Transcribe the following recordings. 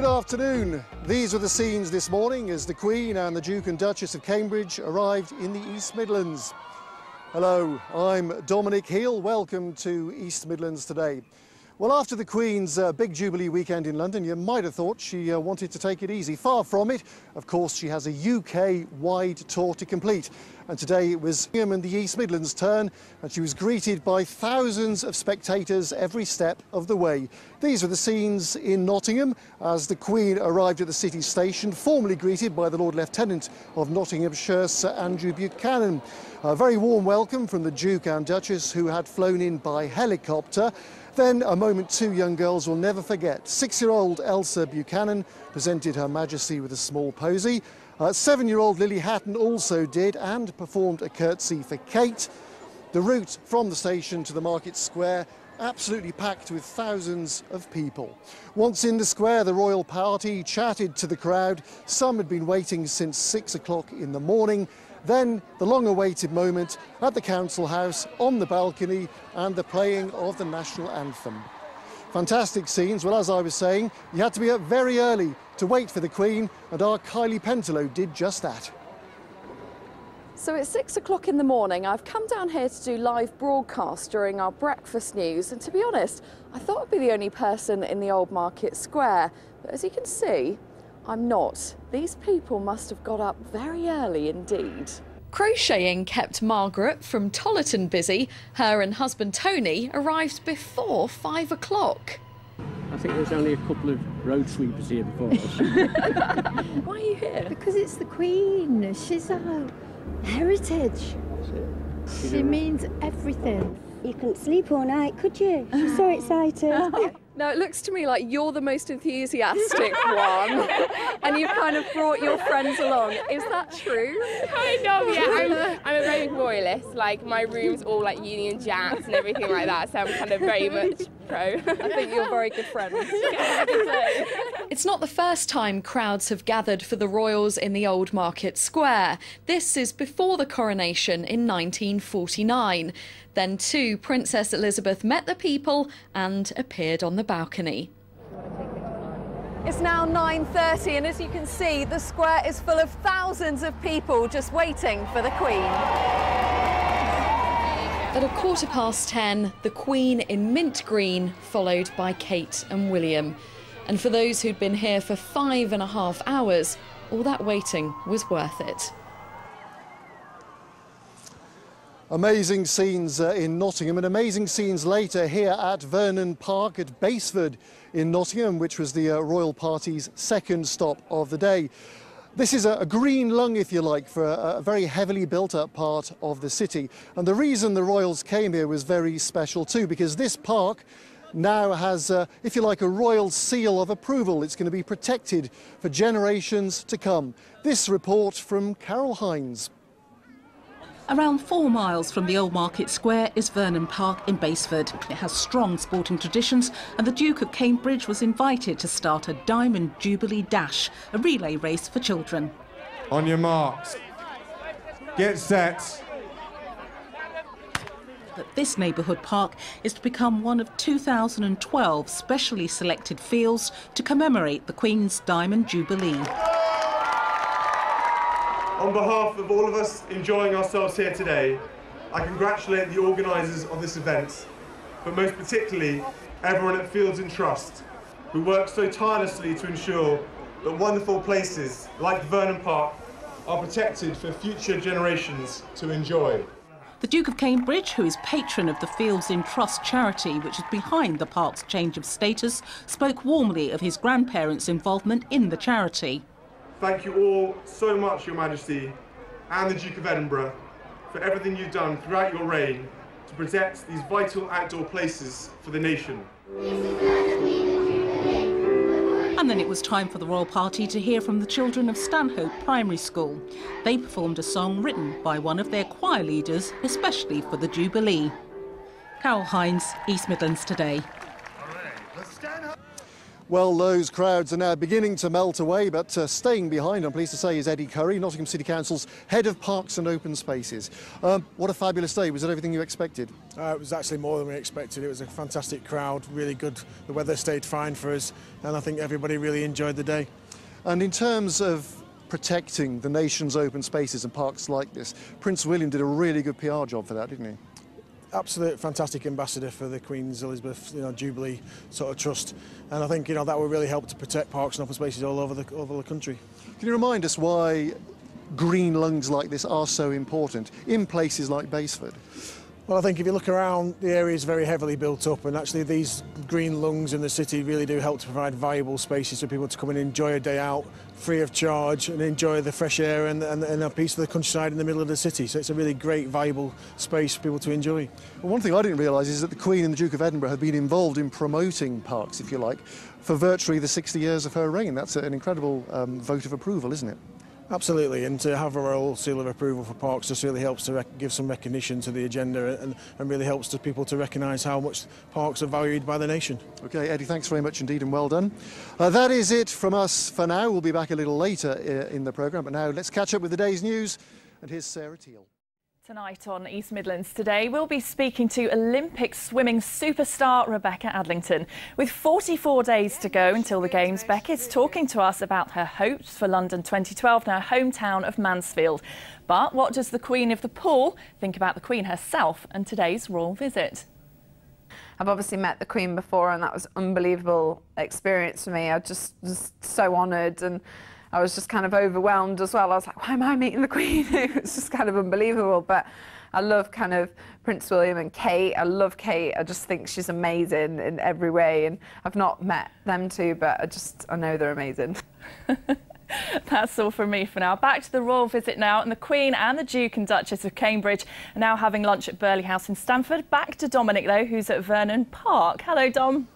Good afternoon. These are the scenes this morning as the Queen and the Duke and Duchess of Cambridge arrived in the East Midlands. Hello, I'm Dominic Heale. Welcome to East Midlands today. Well, after the Queen's uh, big Jubilee weekend in London, you might have thought she uh, wanted to take it easy. Far from it. Of course, she has a UK-wide tour to complete. And today it was him and the East Midlands turn, and she was greeted by thousands of spectators every step of the way. These were the scenes in Nottingham as the Queen arrived at the city station, formally greeted by the Lord Lieutenant of Nottinghamshire, Sir Andrew Buchanan. A very warm welcome from the Duke and Duchess, who had flown in by helicopter. Then a moment two young girls will never forget. Six-year-old Elsa Buchanan presented Her Majesty with a small posy. Uh, Seven-year-old Lily Hatton also did and performed a curtsy for Kate. The route from the station to the market square absolutely packed with thousands of people. Once in the square, the royal party chatted to the crowd. Some had been waiting since six o'clock in the morning. Then the long awaited moment at the Council House on the balcony and the playing of the national anthem. Fantastic scenes. Well, as I was saying, you had to be up very early to wait for the Queen, and our Kylie Pentelow did just that. So it's six o'clock in the morning. I've come down here to do live broadcast during our breakfast news. And to be honest, I thought I'd be the only person in the old market square. But as you can see, I'm not. These people must have got up very early indeed. Crocheting kept Margaret from Tollerton busy. Her and husband Tony arrived before five o'clock. I think there's only a couple of road sweepers here before us. Why are you here? Because it's the Queen. She's our heritage. She means everything. You couldn't sleep all night, could you? She's so excited. Now, it looks to me like you're the most enthusiastic one, and you've kind of brought your friends along. Is that true? Kind of, yeah. I'm, I'm a very royalist. Like, my room's all like Union Jacks and everything like that, so I'm kind of very much pro. I think you're very good friends. it's not the first time crowds have gathered for the royals in the old market square. This is before the coronation in 1949. Then, too, Princess Elizabeth met the people and appeared on the balcony. It's now 9.30 and as you can see, the square is full of thousands of people just waiting for the Queen. At a quarter past 10, the Queen in mint green, followed by Kate and William. And for those who'd been here for five and a half hours, all that waiting was worth it. Amazing scenes uh, in Nottingham and amazing scenes later here at Vernon Park at Basford in Nottingham, which was the uh, Royal Party's second stop of the day. This is a, green lung, if you like, for a, very heavily built up part of the city. And the reason the Royals came here was very special too, because this park now has, uh, if you like, a royal seal of approval. It's going to be protected for generations to come. This report from Carol Hines. Around four miles from the Old Market Square is Vernon Park in Basford. It has strong sporting traditions, and the Duke of Cambridge was invited to start a Diamond Jubilee Dash, a relay race for children. On your marks, get set. But this neighbourhood park is to become one of 2012 specially selected fields to commemorate the Queen's Diamond Jubilee. On behalf of all of us enjoying ourselves here today, I congratulate the organisers of this event, but most particularly everyone at Fields in Trust, who worked so tirelessly to ensure that wonderful places like Vernon Park are protected for future generations to enjoy. The Duke of Cambridge, who is patron of the Fields in Trust charity, which is behind the park's change of status, spoke warmly of his grandparents' involvement in the charity. Thank you all so much, Your Majesty, and the Duke of Edinburgh, for everything you've done throughout your reign to protect these vital outdoor places for the nation. And then it was time for the royal party to hear from the children of Stanhope Primary School. They performed a song written by one of their choir leaders, especially for the Jubilee. Carol Hines, East Midlands Today. Well, those crowds are now beginning to melt away, but uh, staying behind, I'm pleased to say, is Eddie Curry, Nottingham City Council's Head of Parks and Open Spaces. Um, what a fabulous day. Was it everything you expected? Uh, it was actually more than we expected. It was a fantastic crowd, really good. The weather stayed fine for us, and I think everybody really enjoyed the day. And in terms of protecting the nation's open spaces and parks like this, Prince William did a really good PR job for that, didn't he? Absolute fantastic ambassador for the Queen's Elizabeth you know, Jubilee sort of trust, and I think you know that will really help to protect parks and open spaces all over the over the country. Can you remind us why green lungs like this are so important in places like Basford? Well, I think if you look around, the area is very heavily built up, and actually these green lungs in the city really do help to provide valuable spaces for people to come and enjoy a day out free of charge and enjoy the fresh air and, and, and, a piece of the countryside in the middle of the city. So it's a really great, valuable space for people to enjoy. Well, one thing I didn't realise is that the Queen and the Duke of Edinburgh have been involved in promoting parks, if you like, for virtually the 60 years of her reign. That's an incredible um, vote of approval, isn't it? Absolutely, and to have a royal seal of approval for parks just really helps to give some recognition to the agenda and, and really helps to people to recognise how much parks are valued by the nation. Okay, Eddie, thanks very much indeed and well done. Uh, that is it from us for now. We'll be back a little later uh, in the programme, but now let's catch up with the day's news. And here's Sarah Teal. Tonight on East Midlands Today, we'll be speaking to Olympic swimming superstar Rebecca Adlington. With 44 days to go until the Games, Becca's talking to us about her hopes for London 2012 in her hometown of Mansfield. But what does the Queen of the Pool think about the Queen herself and today's royal visit? I've obviously met the Queen before and that was an unbelievable experience for me. I just was so honoured and I was just kind of overwhelmed as well. I was like, why am I meeting the Queen? it was just kind of unbelievable. But I love kind of Prince William and Kate. I love Kate. I just think she's amazing in every way. And I've not met them two, but I just, I know they're amazing. That's all from me for now. Back to the royal visit now, and the Queen and the Duke and Duchess of Cambridge are now having lunch at Burghley House in Stamford. Back to Dominic, though, who's at Vernon Park. Hello, Dom.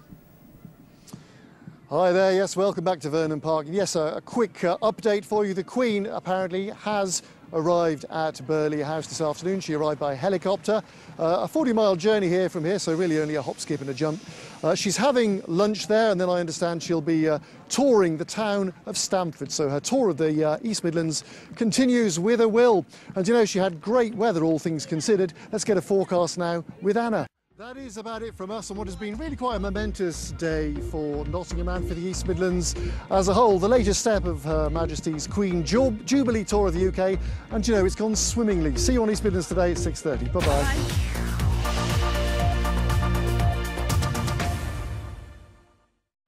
Hi there, yes, welcome back to Vernon Park. Yes, a, a quick uh, update for you. The Queen apparently has arrived at Burghley House this afternoon. She arrived by helicopter. Uh, a 40 mile journey here from here, so really only a hop, skip and a jump. Uh, she's having lunch there and then I understand she'll be uh, touring the town of Stamford. So her tour of the uh, East Midlands continues with a will. And you know, she had great weather, all things considered. Let's get a forecast now with Anna. That is about it from us on what has been really quite a momentous day for Nottingham and for the East Midlands as a whole. The latest step of Her Majesty's Queen Jubilee Tour of the UK. And you know, it's gone swimmingly. See you on East Midlands today at 6.30. Bye-bye.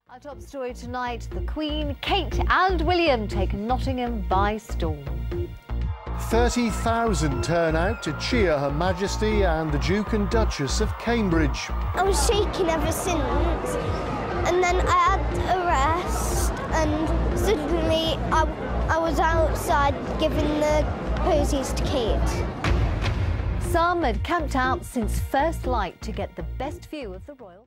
Our top story tonight, the Queen, Kate and William take Nottingham by storm. 30,000 turn out to cheer Her Majesty and the Duke and Duchess of Cambridge. I was shaking ever since, and then I had a rest, and suddenly I, I was outside giving the posies to Kate. Some had camped out since first light to get the best view of the royal.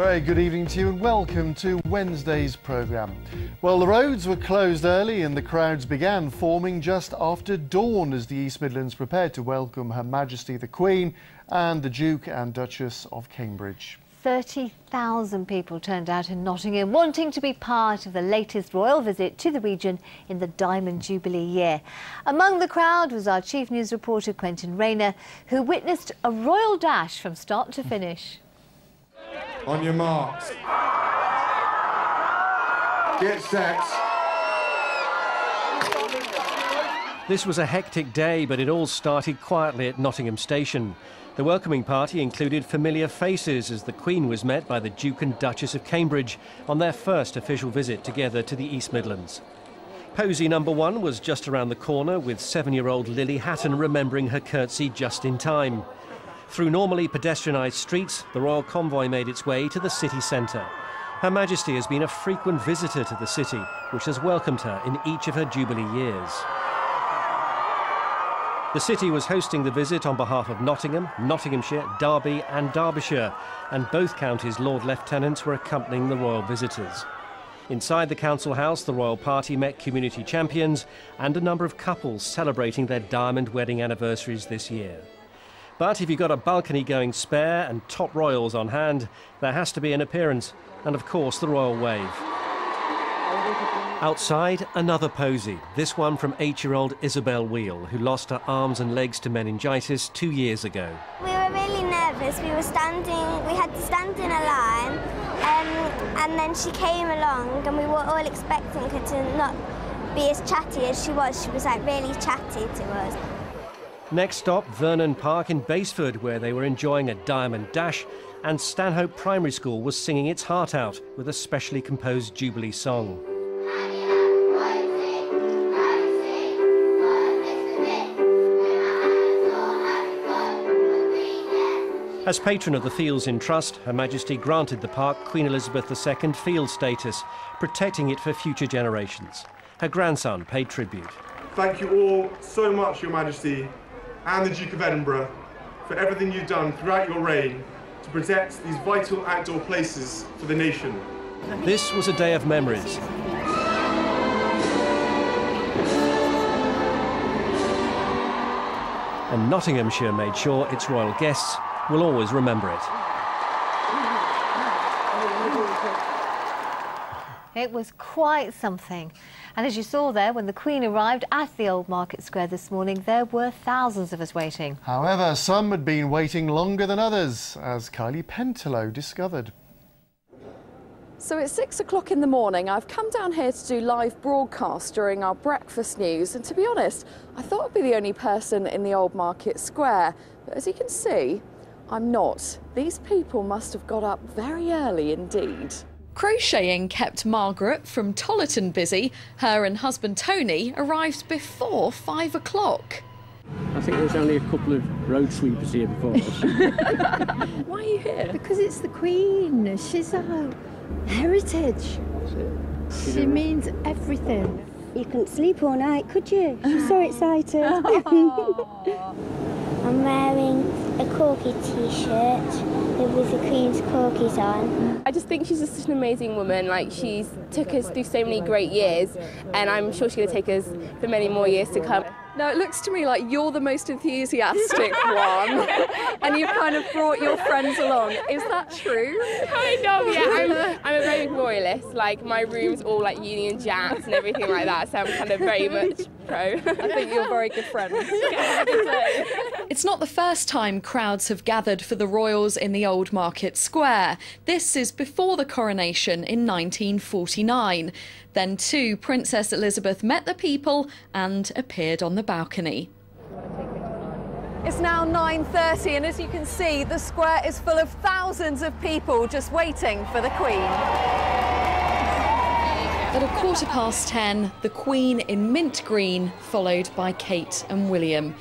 Very good evening to you and welcome to Wednesday's programme. Well, the roads were closed early and the crowds began forming just after dawn as the East Midlands prepared to welcome Her Majesty the Queen and the Duke and Duchess of Cambridge. 30,000 people turned out in Nottingham wanting to be part of the latest royal visit to the region in the Diamond Jubilee year. Among the crowd was our chief news reporter Quentin Rayner, who witnessed a royal dash from start to finish. On your marks. Get set. This was a hectic day, but it all started quietly at Nottingham Station. The welcoming party included familiar faces as the Queen was met by the Duke and Duchess of Cambridge on their first official visit together to the East Midlands. Posy number one was just around the corner with seven year old Lily Hatton remembering her curtsy just in time. Through normally pedestrianised streets, the royal convoy made its way to the city centre. Her Majesty has been a frequent visitor to the city, which has welcomed her in each of her Jubilee years. The city was hosting the visit on behalf of Nottingham, Nottinghamshire, Derby and Derbyshire, and both counties' Lord Lieutenants were accompanying the royal visitors. Inside the council house, the royal party met community champions and a number of couples celebrating their diamond wedding anniversaries this year. But if you've got a balcony going spare and top royals on hand, there has to be an appearance, and of course the royal wave. Outside, another posy, this one from eight-year-old Isabel Wheel, who lost her arms and legs to meningitis two years ago. We were really nervous. We were standing, we had to stand in a line, um, and then she came along, and we were all expecting her to not be as chatty as she was. She was like really chatty to us. Next stop, Vernon Park in Basford, where they were enjoying a diamond dash, and Stanhope Primary School was singing its heart out with a specially composed Jubilee song. As patron of the Fields in Trust, Her Majesty granted the park Queen Elizabeth II field status, protecting it for future generations. Her grandson paid tribute. Thank you all so much, Your Majesty, and the Duke of Edinburgh, for everything you've done throughout your reign to protect these vital outdoor places for the nation. This was a day of memories. And Nottinghamshire made sure its royal guests will always remember it. It was quite something. And as you saw there, when the Queen arrived at the Old Market Square this morning, there were thousands of us waiting. However, some had been waiting longer than others, as Kylie Pentelow discovered. So it's six o'clock in the morning. I've come down here to do live broadcast during our breakfast news. And to be honest, I thought I'd be the only person in the Old Market Square. But as you can see, I'm not. These people must have got up very early indeed. Crocheting kept Margaret from Tollerton busy. Her and husband Tony arrived before five o'clock. I think there's only a couple of road sweepers here before us. Why are you here? Because it's the Queen. She's our heritage. She means everything. You couldn't sleep all night, could you? She's so excited. I'm wearing a corgi t-shirt with the Queen's corgis on. I just think she's just such an amazing woman. Like she's took us through so many great years, and I'm sure she's going to take us for many more years to come. Now, it looks to me like you're the most enthusiastic one, and you've kind of brought your friends along. Is that true? Kind of, yeah. I'm, I'm a very big royalist. Like, my room's all like Union Jacks and everything like that, so I'm kind of very much pro. I think you're very good friends. It's not the first time crowds have gathered for the royals in the Old Market Square. This is before the coronation in 1949. Then, too, Princess Elizabeth met the people and appeared on the balcony. It's now 9.30 and as you can see, the square is full of thousands of people just waiting for the Queen. At a quarter past 10, the Queen in mint green, followed by Kate and William.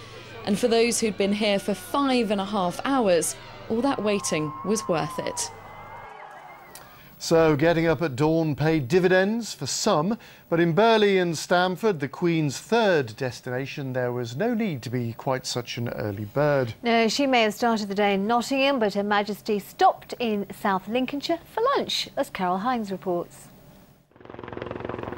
And for those who'd been here for five and a half hours, all that waiting was worth it. So getting up at dawn paid dividends for some, but in Burghley and Stamford, the Queen's third destination, there was no need to be quite such an early bird. No, she may have started the day in Nottingham, but Her Majesty stopped in South Lincolnshire for lunch, as Carol Hines reports.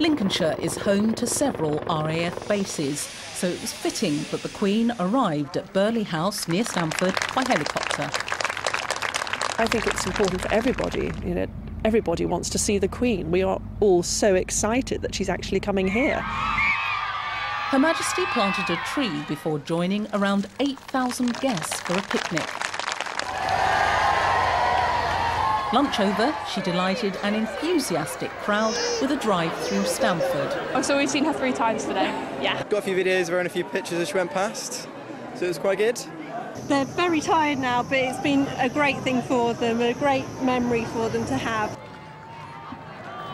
Lincolnshire is home to several RAF bases, so it was fitting that the Queen arrived at Burghley House near Stamford by helicopter. I think it's important for everybody. You know, everybody wants to see the Queen. We are all so excited that she's actually coming here. Her Majesty planted a tree before joining around 8,000 guests for a picnic. Lunch over, she delighted an enthusiastic crowd with a drive through Stamford. Oh, so we've seen her three times today? Yeah. Got a few videos of her and a few pictures as she went past, so it was quite good. They're very tired now, but it's been a great thing for them, a great memory for them to have.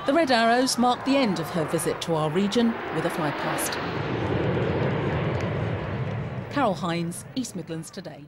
The Red Arrows marked the end of her visit to our region with a fly past. Carol Hines, East Midlands Today.